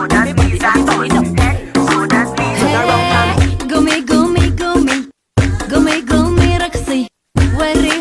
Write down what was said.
Hey, gummy, gummy, gummy, gummy, gumi raksi, wari